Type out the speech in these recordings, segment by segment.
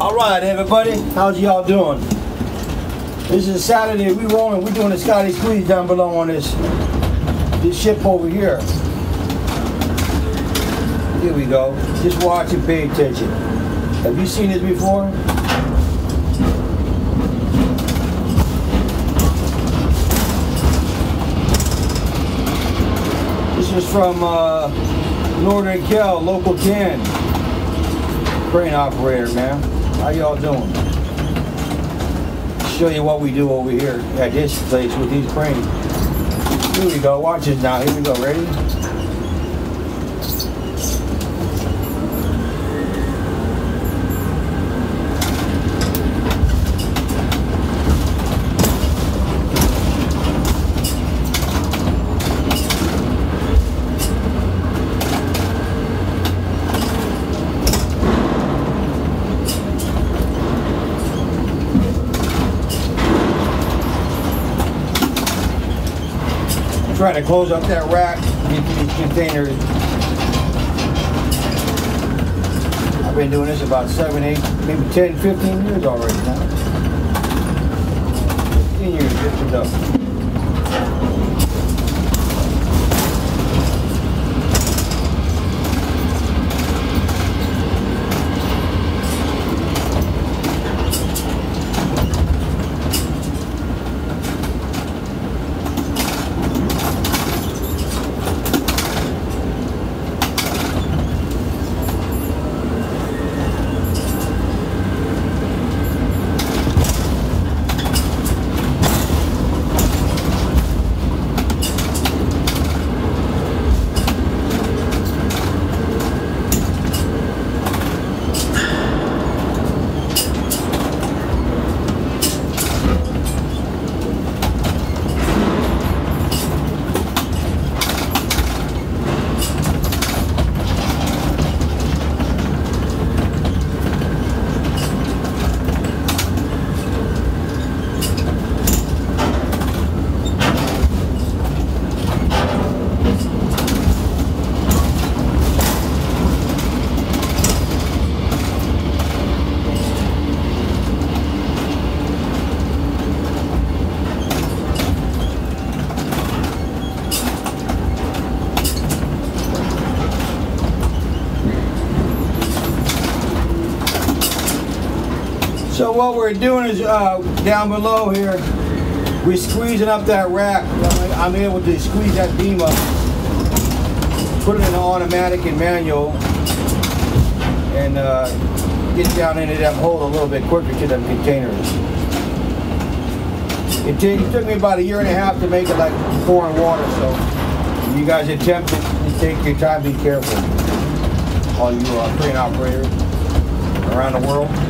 All right, everybody. How's y'all doing? This is Saturday. We rolling. We're doing a Scotty squeeze down below on this this ship over here. Here we go. Just watch and pay attention. Have you seen this before? This is from uh, Northern Cal, Local 10. Crane operator, man. How y'all doing? Show you what we do over here at this place with these cranes. Here we go. Watch this now. Here we go. Ready? Trying to close up that rack into these containers. I've been doing this about seven, eight, maybe 10, 15 years already now. 15 years, just enough. So what we're doing is uh, down below here, we're squeezing up that rack. I'm able to squeeze that beam up, put it in automatic and manual, and uh, get down into that hole a little bit quicker to them containers. It, it took me about a year and a half to make it like pouring water, so you guys attempt it, take your time, be careful. All you uh, crane operators around the world.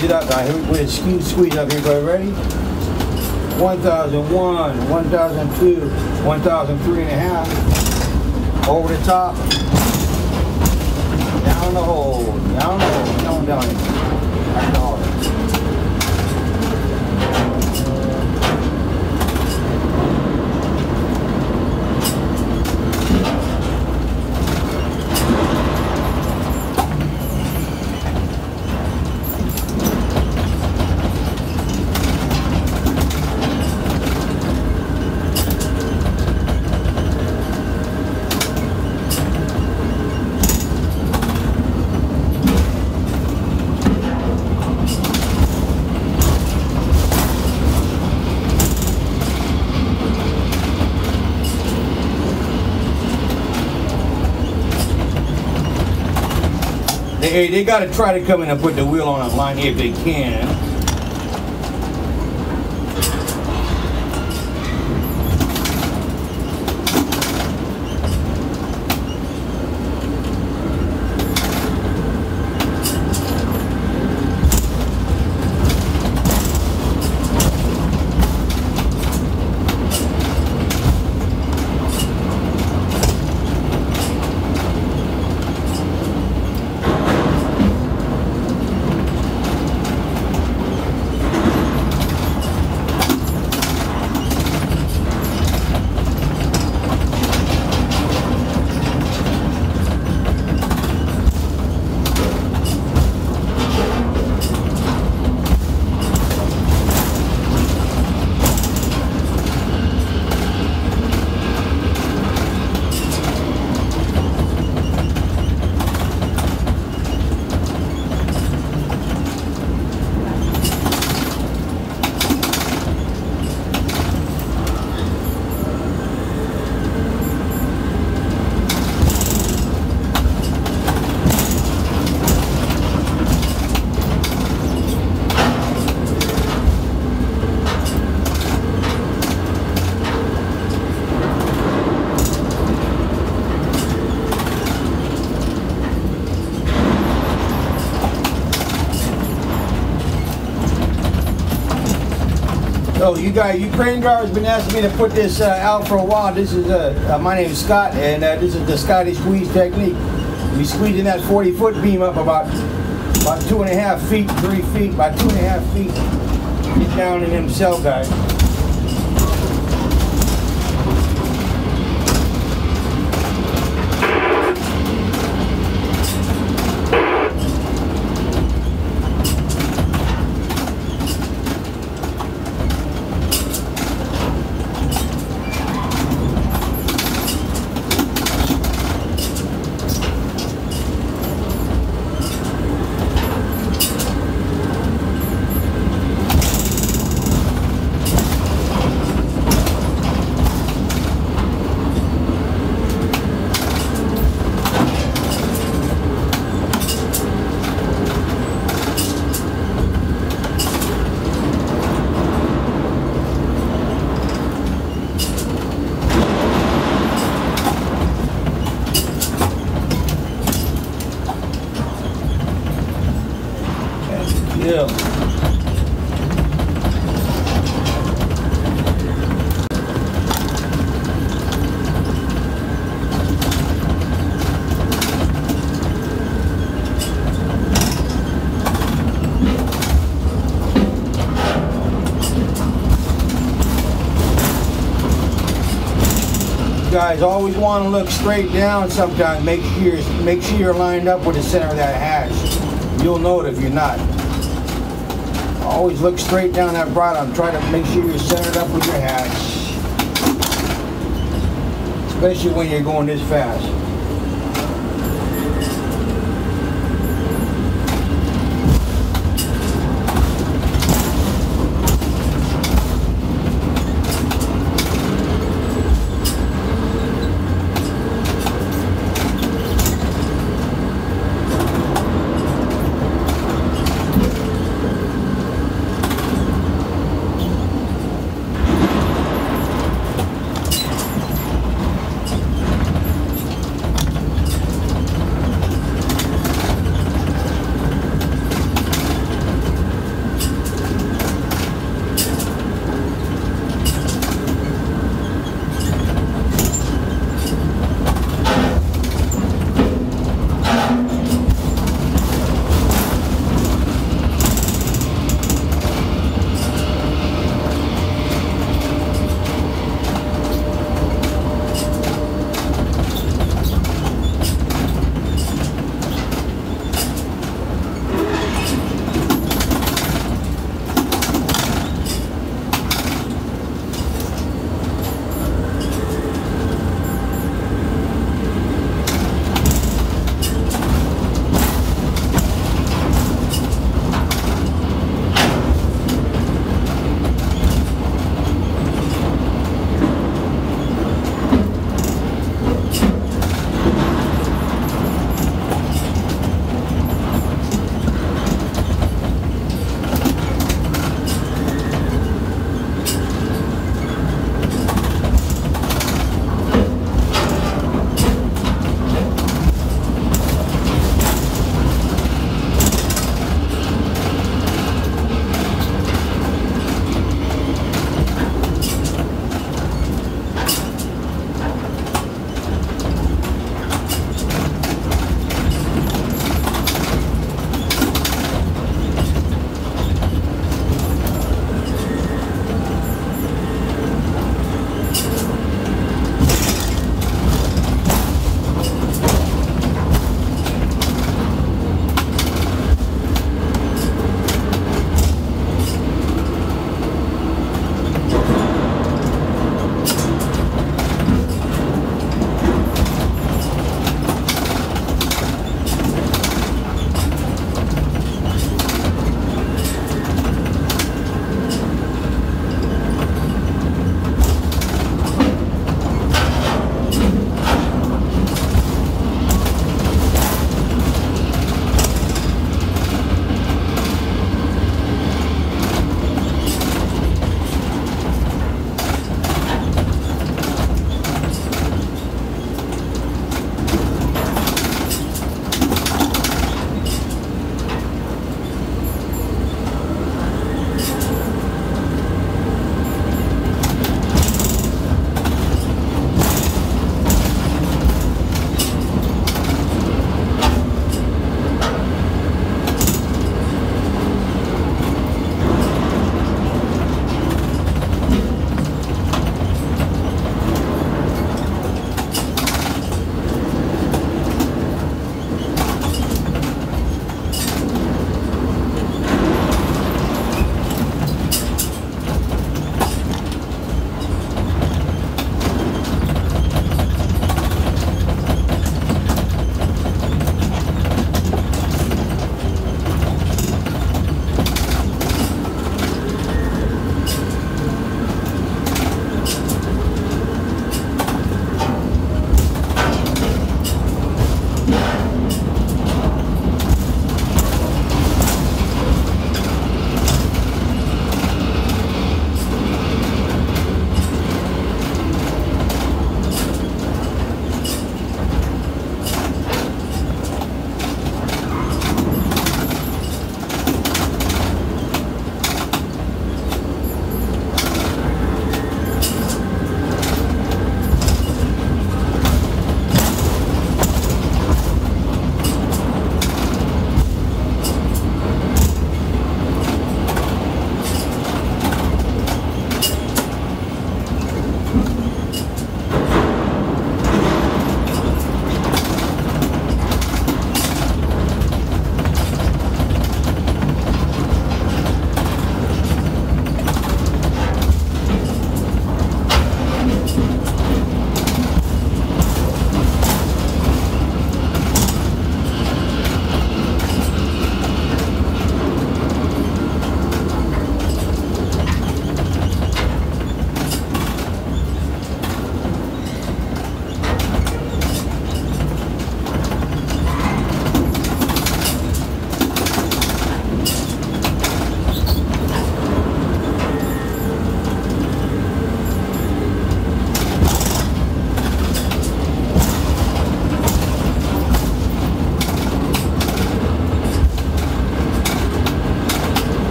Squeeze it up now. Here we squeeze, squeeze up here. Go ready? 1001, 1002, 1003 and a half. Over the top. Down the hole. Down the hole. Down, down. Back They, they got to try to come in and put the wheel on a line if they can. You guys, Ukraine drivers been asking me to put this uh, out for a while. This is uh, uh, my name is Scott, and uh, this is the Scotty squeeze technique. We squeezing that 40 foot beam up about about two and a half feet, three feet, about two and a half feet. Get down in them cell guides. Yeah. Guys always want to look straight down sometimes. Make sure make sure you're lined up with the center of that hash. You'll know it if you're not. Always look straight down that bottom. Try to make sure you're centered up with your hash. Especially when you're going this fast.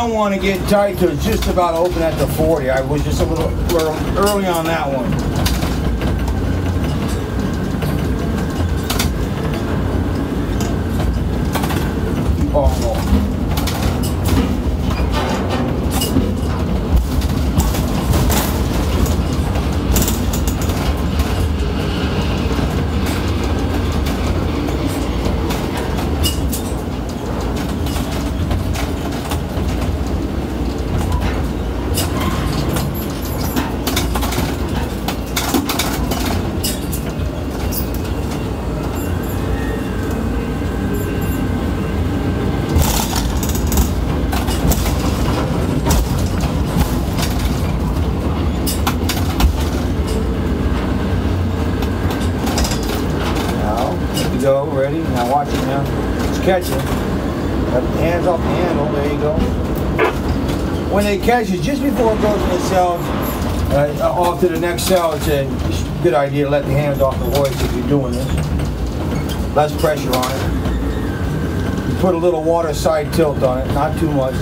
Don't want to get tight to just about open at the 40. I was just a little early on that one. Keep on going. go, ready? Now. It's catching. Got the hands off the handle, there you go. When they catch it, just before it goes to the cell, uh, off to the next cell, it's a good idea to let the hands off the hoist if you're doing this. Less pressure on it. You put a little water side tilt on it, not too much.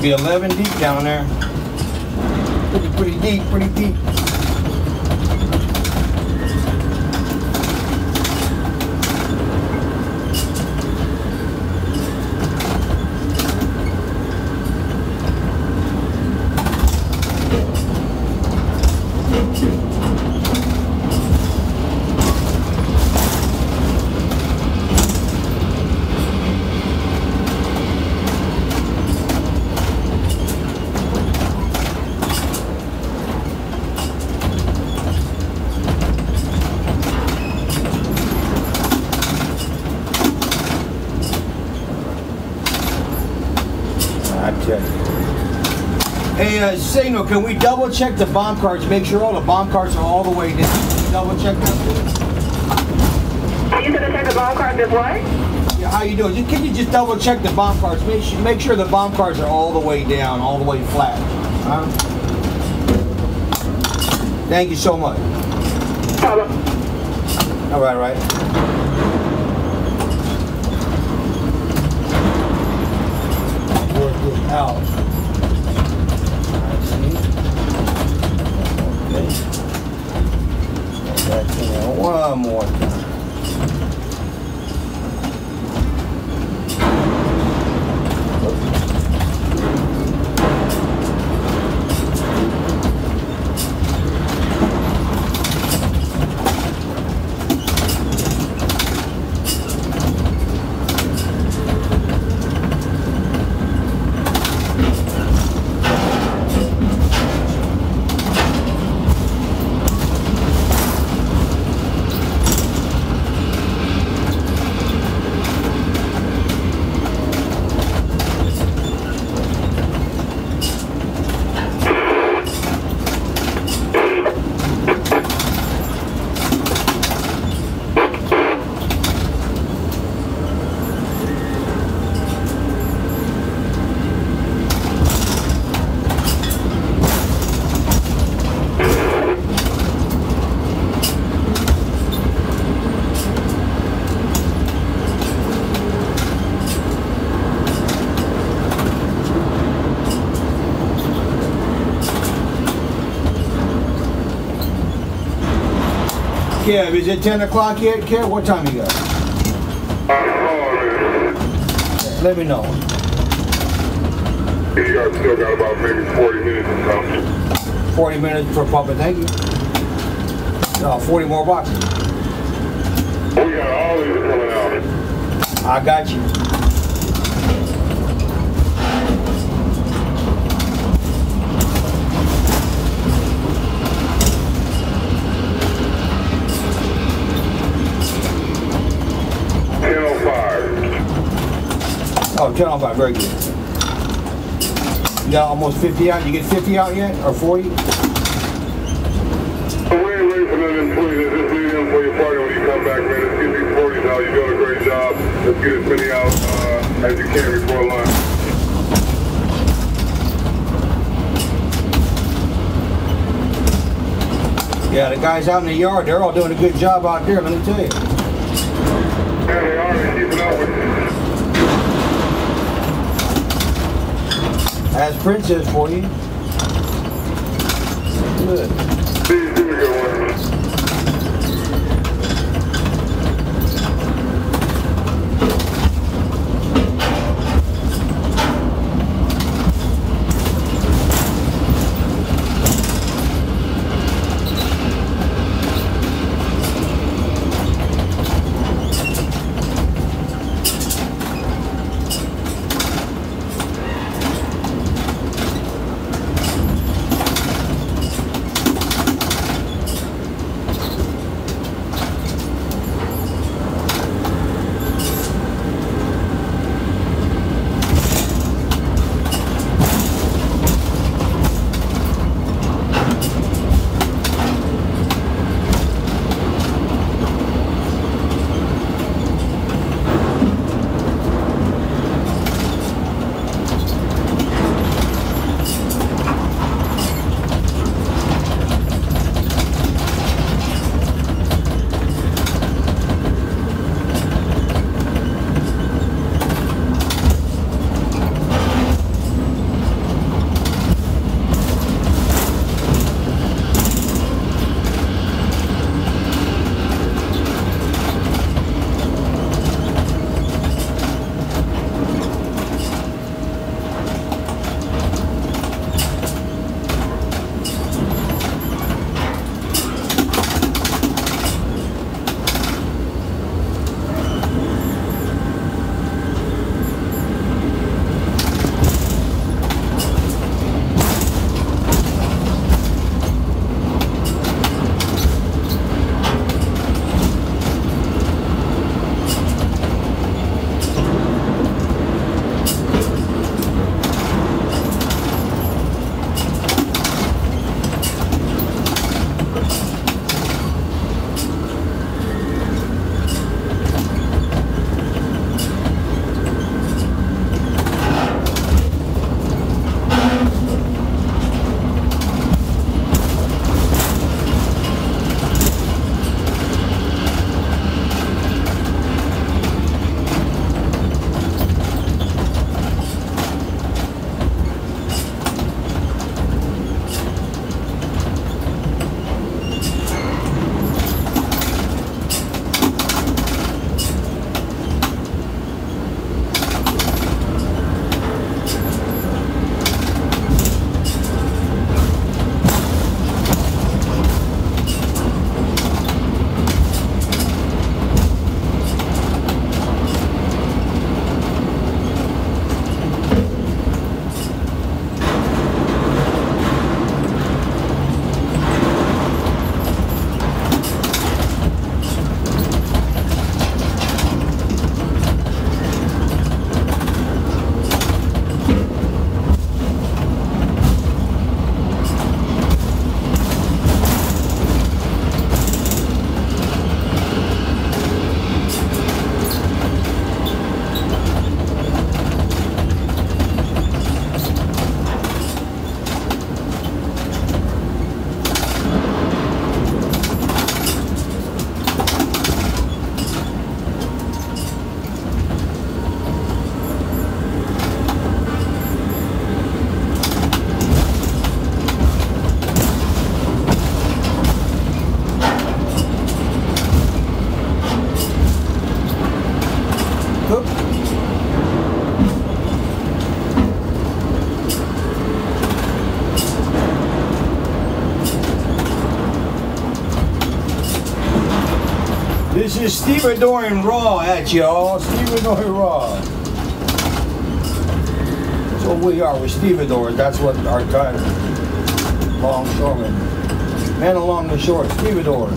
Be 11 deep down there. Pretty, pretty deep, pretty deep. Uh, can we double check the bomb carts? Make sure all the bomb carts are all the way down. Double check please. Are you gonna check the bomb carts as what? Yeah, how you doing? Can you just double check the bomb carts? Make sure, make sure the bomb carts are all the way down, all the way flat. Huh? Thank you so much. Problem. All right, all right. Work this out. I see. Okay. Get that in there one more time. Kev, is it 10 o'clock yet, Kev? What time you got? Let me know. You guys still got about maybe 40 minutes or so. 40 minutes per puppet, thank you. No, 40 more bucks. We got all these coming out. I got you. 10 on 5, very good. You got almost 50 out. You get 50 out yet? Or 40? So we ain't ready for nothing, please. Just leave them for your party when you come back, man. Let's get these 40s out. You're doing a great job. Let's get as many out uh, as you can before lunch. Yeah, the guys out in the yard, they're all doing a good job out there, let me tell you. Yeah, they are. They're keeping up with you. As Princess for you. Good. Is Stevedoring Raw at y'all. Stevedoring Raw. That's what we are. We're stevedores. That's what our title. Longshoremen. Men along the shore. Stevedores.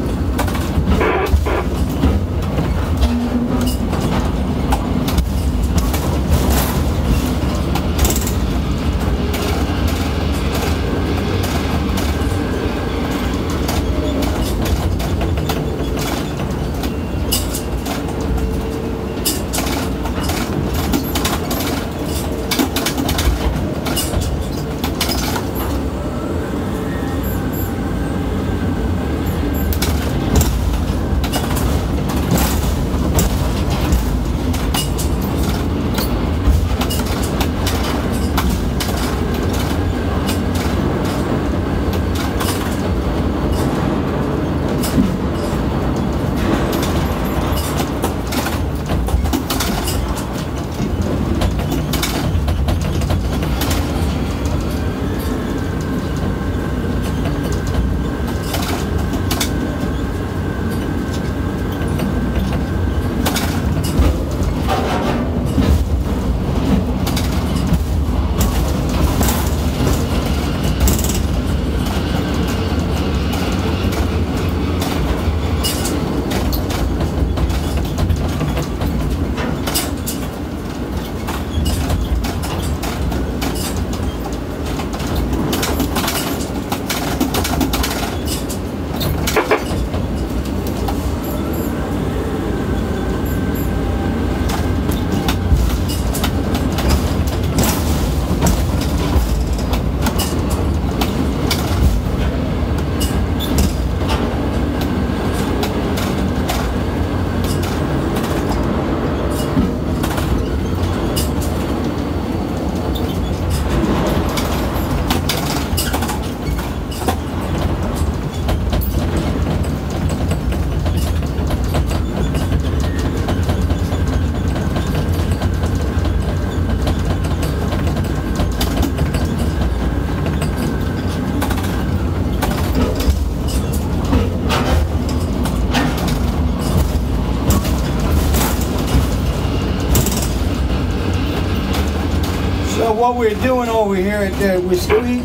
What we're doing over here, the, we're squeeze,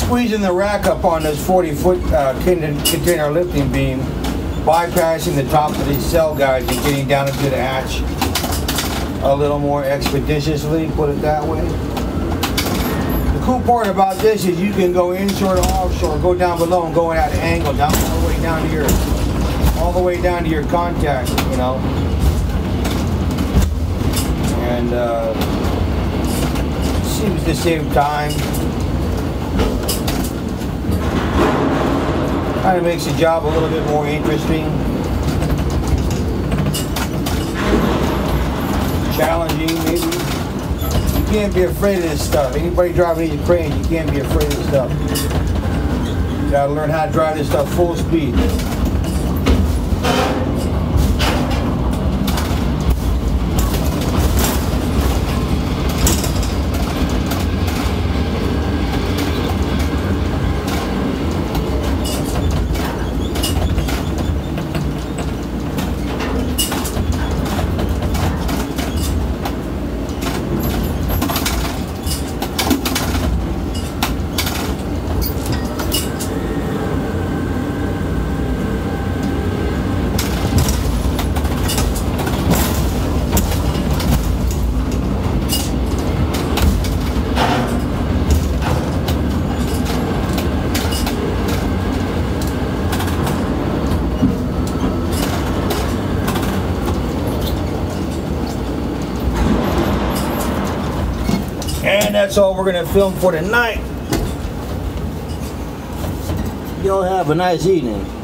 squeezing the rack up on this 40 foot uh, container lifting beam, bypassing the top of these cell guides and getting down into the hatch a little more expeditiously, put it that way. The cool part about this is you can go inshore to offshore, go down below and go at an angle, down all the way down to your, all the way down to your contact, you know. And uh, seems to save time. Kind of makes the job a little bit more interesting. Challenging, maybe. You can't be afraid of this stuff. Anybody driving a crane, you can't be afraid of this stuff. You gotta learn how to drive this stuff full speed. And that's all we're gonna film for tonight. Y'all have a nice evening.